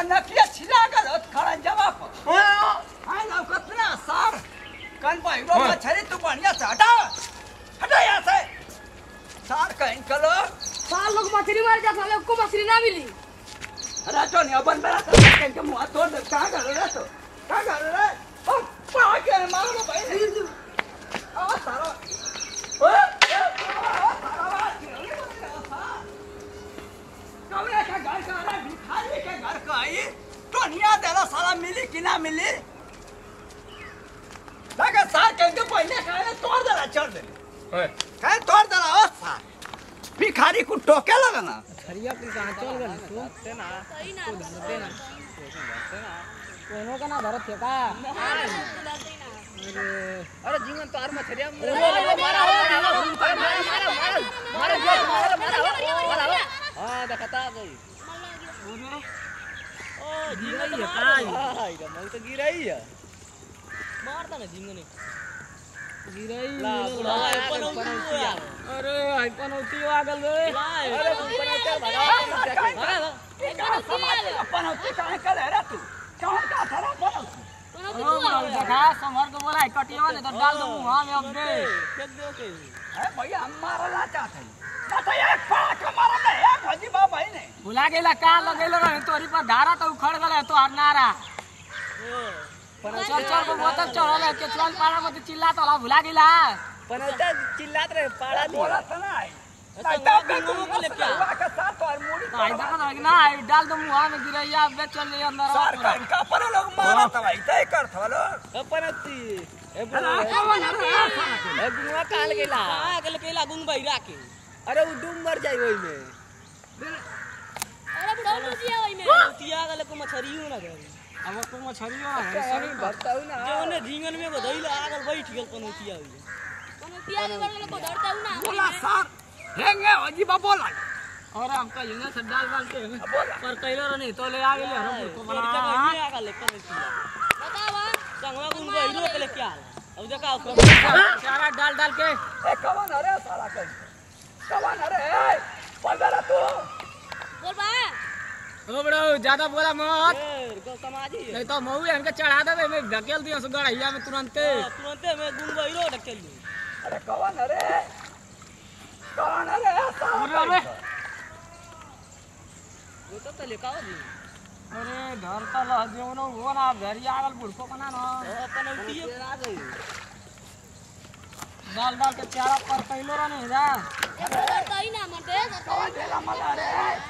Konopya silaga lot karanja wapo. Oyo, hai lau katna sar. Kan pai ro ma chari tu pani ya chata. Hata ya se. Sar ka in kalo. Sar log machri mar ja sale ko machri na mili. અરે તો ને અબન મેરા તો કેમ કે હું આ તો કા કર રે તો કા કર રે ઓ પા કે મારો ભાઈ આ તારો साला मिली कि ना मिली लगा सार के पहले काहे तोड़ देला छोड़ दे काहे तोड़ देला ओ सार भिखारी को टोके लगा ना हरिया की कहाँ चल गए तू सही ना धरते ना कोनो का ना धरत का अरे अरे जीवन तो आर मछरिया मारा मारा मारा मारा मारा मारा मारा मारा हाँ देखता गई झींगा तो काय हाय रे मग तो गिराई है। मारता ना झींगा ने गिराई ला पुरा पनौती अरे हाय पनौती वागल रे अरे पनौती भगा पनौती काहे करे रे तू कहाँ का था रे पनौती बोला है कटिया ने तो डाल दो मुँह में अब दे दे के अरे भैया हम मारला चाहते हैं एक पास भुला गेला का लगेलो रहे तोरी पर धारा तो उखड़ गले तो नारा चल चल को बोतल चढ़ल है केचुआन पाड़ा में तो चिल्ला तो भुला गेला। पनौता चिल्लात रहे पाड़ा दिया बोला था ना भी तुम को लेके का साथ तो और मूड़ी आई देखो ना ना आई डाल दो मुँह में गिरैया अब चल ले अंदर सार का पर लोग मारा था भाई तय कर था लोग पनौती ए अरे ए गुंगवा काल गेला. केला गुंग बहिरा के अरे उ डूब मर जाई ओई में. अरे बुढ़ा उठ में तिया गले को मछरियो ना गई अब को मछरियो है सही बताऊ ना जोने झींगन में बधइल आगल बैठ गेल पनौतिया हुई कोनो पिया के बड़े को डरता ना बोला सार हेंगे भजी बा बोला और हम का यंगा डाल डाल के पर कैलो नहीं तो ले आ गेले हम को बना आगल पनौतिया बतावा संगवा गुंग बहिरो के क्या अब देखा सारा डाल डाल के ए कौन अरे साला कहीं अरे ए तू बोल बा। ज़्यादा बोला मत नहीं तो मऊ हमके चढ़ा दे मैं ढकेल दिया में तुरंते तुरंते में गुंगईरो अरे कौन अरे कौन अरे अरे घर तो लह दियो ना वो ना घरिया आगल बुढ़को बना ना अपन उठिए डाल डाल के चारा पर पहिलो रहने जा अरे ना मते तई ना मते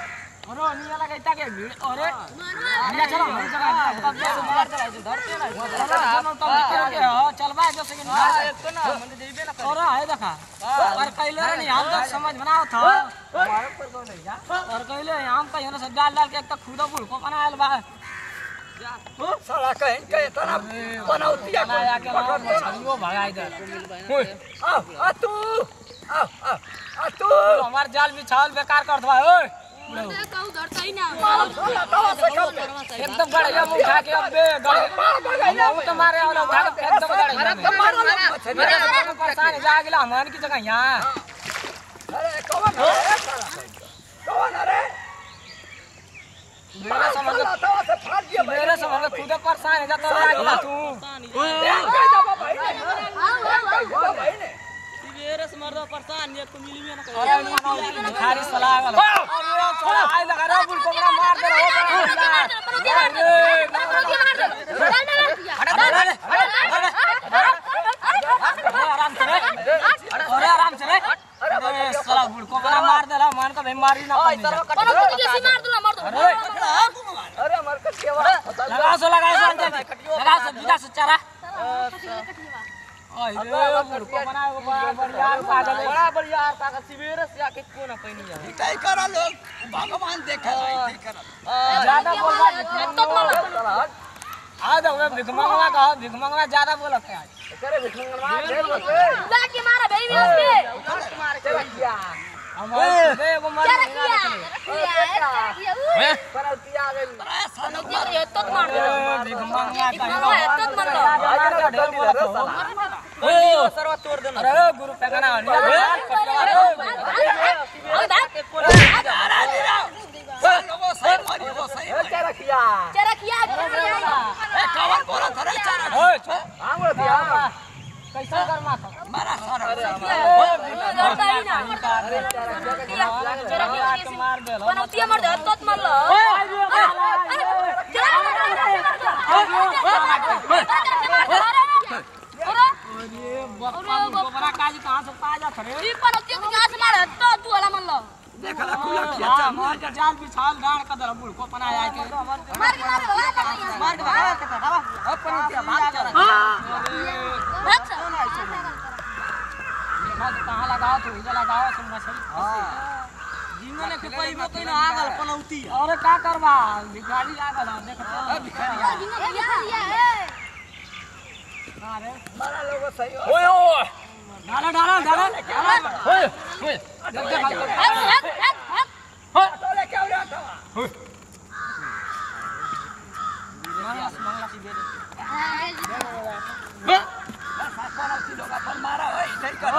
मरो निया लगा के अरे. हमने चलो हमारी जगह कब से सुमार चला जो धरते ना चलो हम तो के हो चलवा जो से ना एक तो ना. मंदिर जेबे ना और आए देखा. और कहले रे हम तो समझ बनाओ था हमारे पर तो नहीं जा और कहले हम का योना सब डाल के एक तो खुदा बुल को बनाएल बा साला कहीं के इतना पनौतिया पकड़ संगो भगाई दे आ तू आ तू हमार जाल बिछावल बेकार कर दवा ओए एकदम बढ़िया मुँह खा के अब गाड़ी तुम्हारे और उठा के एकदम बढ़िया मारो परेशान जा गेला हमार की जगह यहाँ अरे कौन है कौन अरे मेरा समझ मेरा समझ खुद परेशान है जा तो आ गेला तू दो परेशान ये को मिली में ना कर खारी सलाह वाला अरे छोरा आई लगा रे बुल कोबरा मार दे हो अरे आराम से रे अरे साला बुल कोबरा मार दे ला मान का भाई मारी ना ओए तरह कट मार दूला मार दो अरे मार कटिया लगा सो लगा सो लगा सो बिना सो चारा भगवान देखा हाँ। हाँ। हाँ। आज हमें भिख मंगवा का भिख मंगवा ज़्यादा बोला क्या अरे भिख मंगवा ला के मारा भाई भी उसके मार के किया। हमारे से वो मार किया। किया पर किया गई सालो ये तो मार दे। भिख मंगवा का ये तो मार दे। गुरु पैखाना रखिया कहाँ लगाओ तो इधर लगाओ तुम मछली जीवन के कोई में कोई आगल पनौती अरे का करबा भिखारी आगल देख भिखारी मारा लोगो सही हो ओए ओए डाला डाला डाला ओए ओए तो ले क्या उड़ा था ओए मंगला मंगला सी दे पनौती लोग अपन मारा है नहीं कर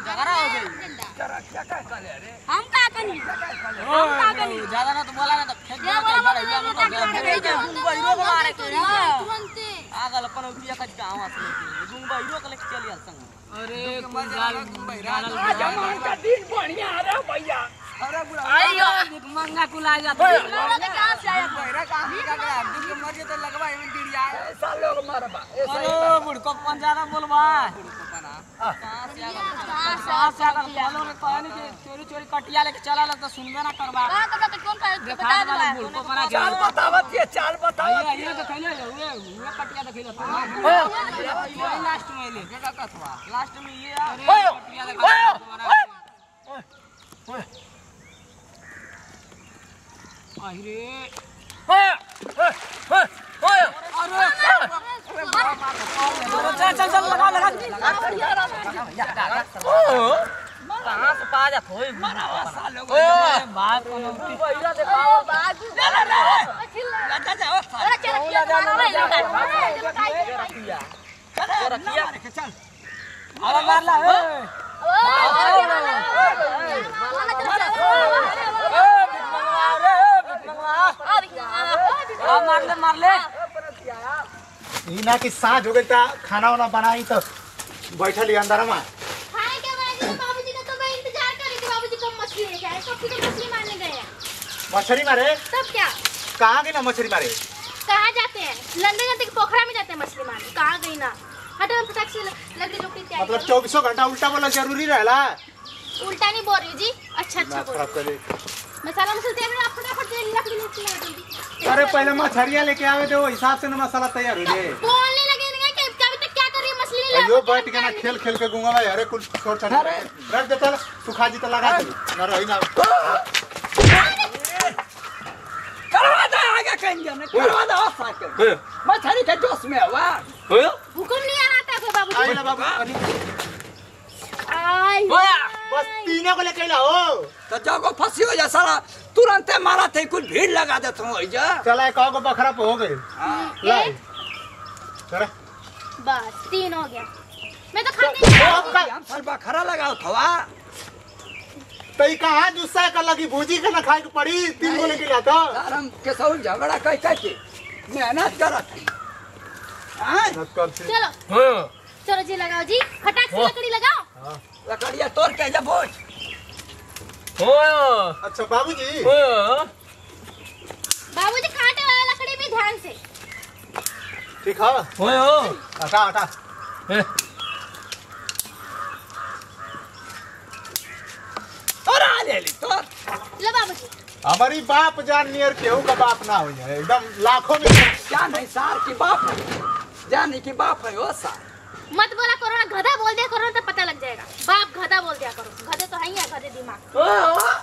झगड़ा हो गई जरा क्या क्या करे रे हम का कनी हम का कनी ज़्यादा ना तो बोला ना तो फेंक दे बोला बोला या बोला ना तो गुंबा हीरो को मारे के तुरंत आगल पनौती का गाँव असले गुंबा हीरो के लेके चली संग अरे कुंजाल गुंबा जमान का दिन बढ़िया रे भैया अरे बुरा आइयो मंगा कुला लोगों के कहाँ से आया बहरा का का का दिन के मज़े तो लगवा में गिरिया ऐसा लोग मारबा अरे बुड़को पंजारा बोलबा चोरी चोरी कटिया लेके चला लग तो सुनबे ना करबा कहाँ का कौन का देखा बता वाला दो बुड़को पना चाल बतावत ये चाल बतावत ये ये तो कहले हुए हुए कटिया देखले तो लास्ट में ले लास्ट में ये अरे कटिया देखा अरे चल चल चल लगा लगा कहाँ से पा जा होई मारा सालों को बात कोनो हीरा दिखाओ बाबू लगा जाओ अरे चल किया मारो भाई चल रखिया चल अरे मार ला ए आ मार ले मार ले। ई ना कि साँझ हो गई था खाना वाना बनाई तो बैठल अंदर में। तो मैं इंतज़ार कर रही थी बाबूजी कब मछली लेके आए? कब तो मछली मारने गए हैं। मछली मारे? तब क्या? कहाँ गई ना मछली मारे? कहाँ जाते हैं? लंदन जाते हैं पोखरा में जाते हैं मछली मारे कहाँ गई ना? हटो हम फटाक से लकड़ी लोकड़ी तैयार मतलब चौबीसों घंटा उल्टा बोला ज़रूरी रहला। उल्टा नहीं बोल रही जी अच्छा अच्छा बोल मसाला मसाला आप अरे पहले मछरिया लेके आवे दे हिसाब से ना मसाला तैयार हो जाए। बोलने लगे नहीं कि अभी तक क्या कर रही मछली? ले अयो बैठ के ना खेल खेल के गूँगा भाई अरे कुछ छोड़ छोड़ रख दे चल सुखा जी तो लगा दे। ना रही ना। करवा दो आगे कहीं जाने करवा दो साके मछली के। जोश में हुआ हुकुम नहीं आ रहा था कोई बाबू आई ना बाबू अरे। आई बस तीनों को लेके ला हो तो जागो फंसी हो जा साला। तुरंत मारा थे कुछ भीड़ लगा देता हूँ जा। चला एक को बखरा पे हो गए लाई चला। बस तीन हो गया। मैं तो अब का हम बखरा लगाओ थवा। तो कहाँ कर लगी भूजी के ना खाए के पड़ी तीन को लेके ला तो हम के झगड़ा कह कह के मेहनत करत हाँ? मत कर चलो। चलो जी लगाओ जी। फटाक से लकड़ी लगाओ। लकड़िया तोड़ के जा बोझ। अच्छा बाबूजी। बाबूजी कांटे वाला लकड़ी भी ध्यान से। ठीक है। हटा हटा। तोड़ आ ले ली तोड़ लो बाबूजी। हमारी बाप जान नियर केहू का बाप ना हो जाए। एकदम लाखों में क्या नहीं सार की बाप है। जानी की बाप है वो सार। मत बोला करो ना गधा बोल दिया करो तो जाएगा। बाप गधा बोल दिया करो। गधे तो है ही गधे दिमाग।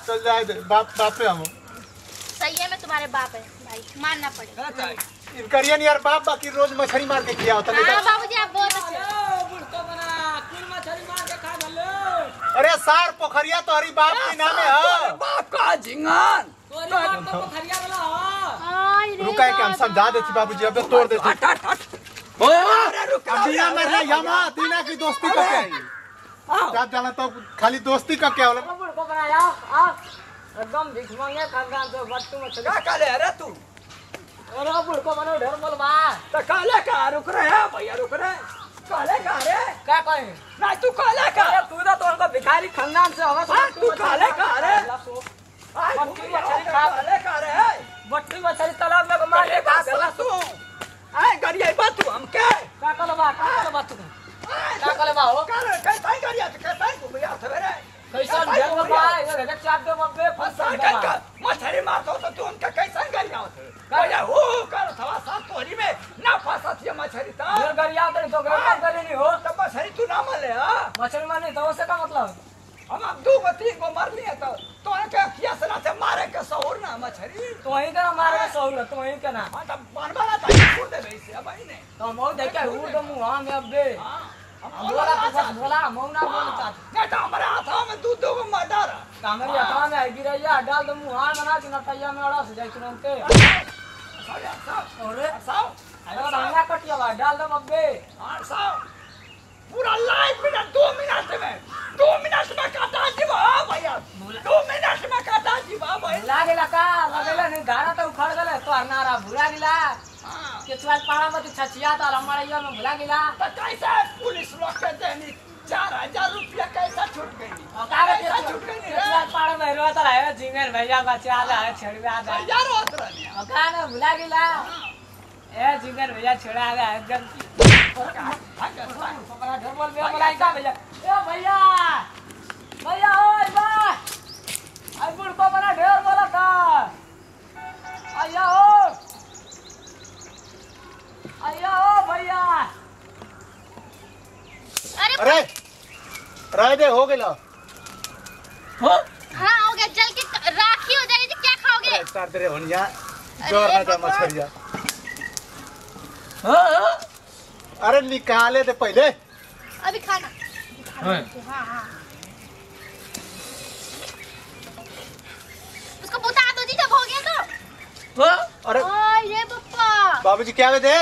चल जाए दे बाप बापे हम। सही है मैं तुम्हारे बाप है भाई। मानना पड़ेगा। इनकरियन यार बाप बाकी रोज मछली मार के किया होता हाँ बाबूजी आप बहुत अच्छे हो। बना कुल मछली मार के खा गलो अरे सार पोखरिया तोहरी बाप के नामे है बाप का झिंगन तोरी बाप तो पोखरिया वाला ह। रे रुका है कि हम समझा देती बाबूजी अब तो तोड़ देती। हट हट हट। अरे रुक अब दीना मरना यमा दीना की दोस्ती का क्या है क्या जाना तो खाली दोस्ती का क्या होला बुढ़ को बनाया आ एकदम भिख मांगे खानदान से बट्टू में चले। क्या काले अरे तू। अरे बुढ़ को बनो ढेर बोलबा तो काले का रुक रहे हैं भैया रुक रहे हैं। काले का रे। क्या कहे? ना तू काले का। अरे तू तो तोड़ भिखारी खानदान से हवा हाँ, तू काले का रे? रे बट्टी तू मछली काले खा। काले का रे है। बट्टी मछली तालाब में मार के का खा गला तू। आए गरिया बात तू हम के का कलबा का कलबा तू? का कलबा हो? काले कैसा गरिया कैसा तू भैया सवेरे कैसा ढेर बोलबा ये रे चाप दे बब्बे फंसा का मछली मारतो तो तू उनका कैसा गरिया होते भैया हो कर थवा सा तोरी में ना फंसा थी मछली ता। ढेर गरिया तो तो गरम करे नहीं हो। तब मछली तू ना मले हाँ। मछली मारनी तो उससे का मतलब? हम अब दो को को मर लिए तो तो के किया सना से मारे के सहूर ना मछली। तो वहीं का मारे में सहूलत तो वहीं का ना। हाँ तब बनवाला था छोड़ दे वैसे अब आई ने तो हम देखे हूँ। तो मुँह में अब दे। हाँ। बोला तो बोला मौना बोलता नहीं तो हमारे हाथों में दूध दो को मर डाला। में आई गिरैया डाल दो मुँह। बना के नटैया में अड़ा से जाई तुरंत अरे साहब अरे रंगा कटिया डाल दो बब्बे हाँ साहब पूरा लाइव मिनट दो मिनट में दो मिनट में काटा जीवा भैया। दो मिनट में काटा जीवा भैया। भुला का लगेला नहीं धारा तो उखड़ गेले तो नारा भुला गेला। हाँ केचुआ पाड़ा में छछिया तो हमारे में भुला गेला। तो कैसे पुलिस लोग के देनी चार हज़ार रुपया कैसा छूट गई रे कैसा छूट गई केचुआ पाड़ा में रो तो है जिंगल भैया बचा ले छड़वा दे। हज़ार होत रही। और का ना भुला गेला। ए जिंगल भैया छोड़ा दे एकदम बड़ा ढोल बोल बे बोला का भैया। ए भैया! भैया ओए बा आई बुढ़ को बड़ा ढेर बोला था। आया हो हो भैया अरे अरे रह दे हो गेला हाँ? हाँ गया जल के राखी हो जाएगी तो क्या खाओगे? अरे तेरे होनिया ज़ोर ना जा मछरिया हाँ? अरे निकाले थे पहले। अभी खाना। हाँ। हाँ उसको बता दो जी जब हो गया तो। हाँ? अरे। ओए ये पप्पा बाबूजी क्या दे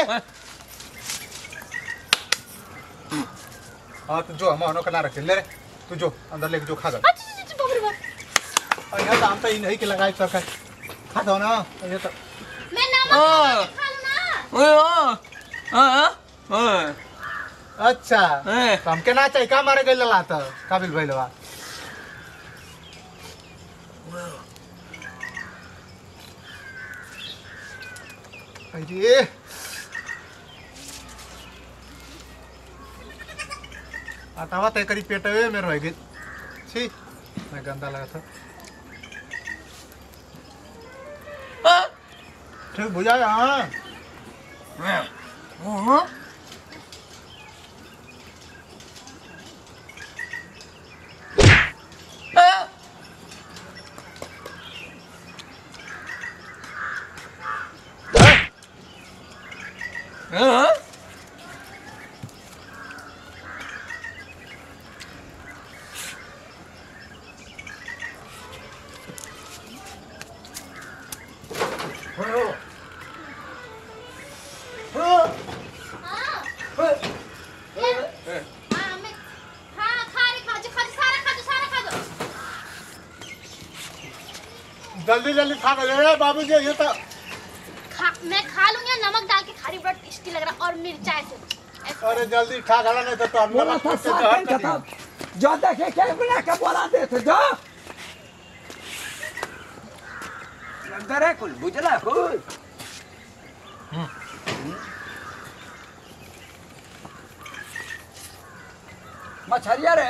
हाँ। तू जो हम का ना रखे। ले रे तू जो अंदर लेके जो खा जा। और यहाँ तो हम तो इन के कर खा दो ना। ये तो मैं नमक हाँ। खा लूँ ना। हाँ हाँ अच्छा। हाँ। तो हमके ना चाहिए का मारे गई लला तो काबिल भाई लवा आटावा तय करी पेट हुए मेरे भाई छी मैं गंदा लगा था। ठीक बुझा हाँ। हाँ? जल्दी जल्दी खा गए बाबू जी ये तो खा मैं खा लूँगी नमक डाल के खा रही बड़ा टेस्टी लग रहा और मिर्चा ऐसे ऐसे। अरे जल्दी खा गला नहीं तो, तो हम बोला था साथ में था। जो देखे क्या बना के बोला दे तो जो। डरे कुल बुझला कुल। मछरिया रे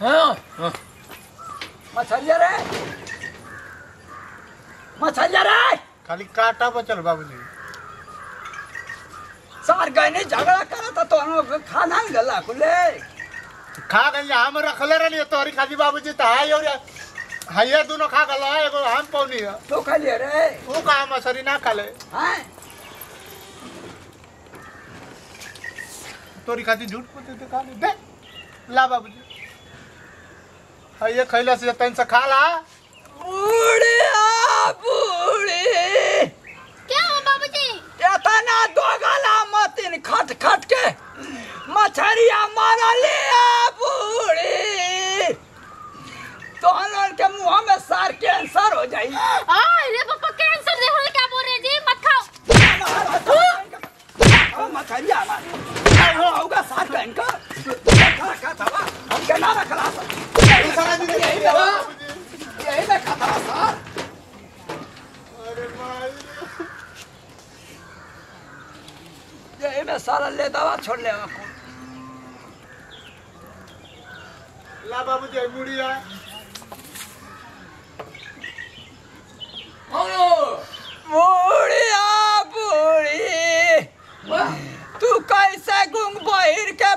हाँ। मछरिया रे। मछरिया रे। खाली काटा बचल बाबू जी। सार गए झगड़ा करा था तो हम खाना नहीं गला कुले खा गई हम रखले रही तोहरी खाली बाबू जी तो हाई और हाइया दोनों खा गला एगो हम पौनी है। तो खा लिए रे। वो कहा मछरी ना खा ले। हैं। तोरी खाती झूठ पूछते थे खा ले। दे ला बाबूजी हाँ ये खैला से तन से खा ला। खट खट के मछरिया बूढ़ी। तोहन के मुँह में सार कैंसर हो जाई। छोड़ले ला बाबुजी है मुडिया. मुडिया बुढ़ी कैसे गुंग बहिर के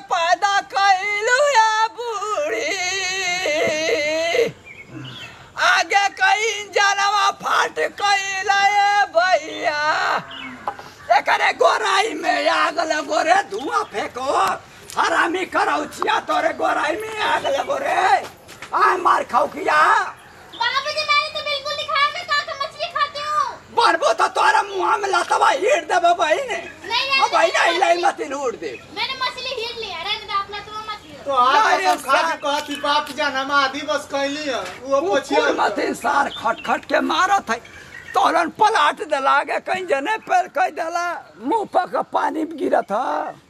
एकरे गोराई में आग लगो रे धुआँ फेंको। हरामी करो छिया तोरे गोराई में आग लगो रे आ मार खाओ किया। बाबूजी मैंने तो बिल्कुल नहीं खाया मैं काका मछली खाती हूँ? बरबो तो तोरा मुँह में लातवा हीट देबो भाई ने। नहीं अब भाई ना हिलाई मत लूट दे। मैंने मछली हीर लिया रहने दो अपना तो मत हीरो तो आज अरे कसम खा सार- के कहती बाप जान हम आधी बस कैली है वो पछिया मते सार खट खट के मारत है तोरन पलाट देला के कहीं जने पर कह देला मुँह पर का पानी गिरत है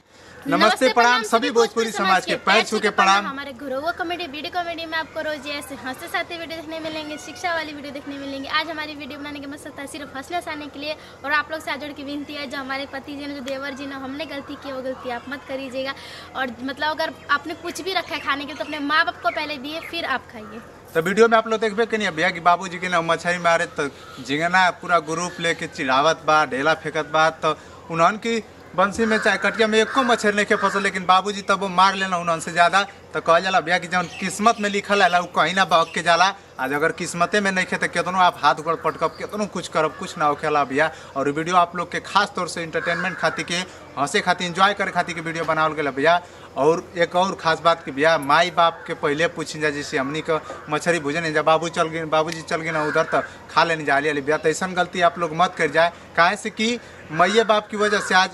नमस्ते प्रणाम सभी भोजपुरी समाज के पैर छू के प्रणाम। हमारे घरों कॉमेडी वीडियो कॉमेडी में आपको रोज ऐसे हँसते साथे वीडियो देखने मिलेंगे शिक्षा वाली वीडियो देखने मिलेंगे। आज हमारी वीडियो बनाने का मकसद था सिर्फ़ हंसने हंसाने के लिए और आप लोग से आजोड़ की विनती है जो हमारे पति जी ने जो देवर जी ने हमने गलती की वो गलती आप मत करीजिएगा। और मतलब अगर आपने कुछ भी रखा है खाने के लिए तो अपने माँ बाप को पहले दिए फिर आप खाइए। तो वीडियो में आप लोग देखे कि नहीं? भैया कि बाबूजी के ना मछली मारे तो जिंगना पूरा ग्रुप लेके चिढ़ावत बा, ढेला फेंकत बा तो उन्हन की बंसी में चाहे कटिया में एको मच्छर नहीं के फ़सल लेकिन बाबूजी तब वो मार लेना उन्हन से ज़्यादा। तो कहल जाला, भैया कि जौन किस्मत में लिखल है कहीं ना बहक के जाला। आज अगर किस्मते में नहीं खे तो केतनो आप हाथ ऊपर पटकब, केतनो कुछ करब, कुछ ना होखेला भैया। और वीडियो आप लोग के खास तौर से इंटरटेनमेंट खातिर के, हंसे खातिर इंजॉय करे खातिर के वीडियो बनावल गेला भैया। और एक और खास बात कि, भैया, माई बाप के पहले पूछी जा जैसे हमनी का मछली भूजे नहीं जा बाबू चल गए बाबूजी चल गए ना उधर तक खा लेने जा लिया भैया। तो ऐसा गलती आप लोग मत कर जाए काहे से कि मैये बाप की वजह से आज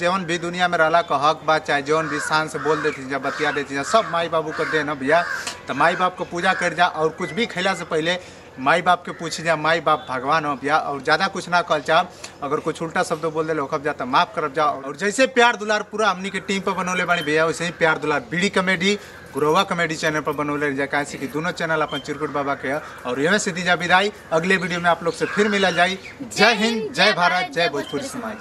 जौन भी दुनिया में रहला का हक बा चाहे जौन भी शान से बोल देती जा बतिया देती जा सब माई बाबू को दे ना भैया। तो माई बाप को पूजा कर जा और कुछ भी खेला से पहले माई बाप के पूछ जा माई बाप भगवान हो भैया, और ज़्यादा कुछ ना कल चाह अगर कुछ उल्टा शब्द बोल दे होखब जा तो माफ़ करब जा। और जैसे प्यार दुलार पूरा हमनी के टीम पर बनौले बानी भैया, वैसे ही प्यार दुलार बीड़ी कॉमेडी, गुरवा कॉमेडी चैनल पर बनौले जा कैसे कि दोनों चैनल अपन चिरकुट बाबा के और यह से दीजा विदाई। अगले वीडियो में आप लोग से फिर मिला जाई। जय हिंद, जय भारत, जय भोजपुरी समाज।